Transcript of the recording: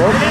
Well,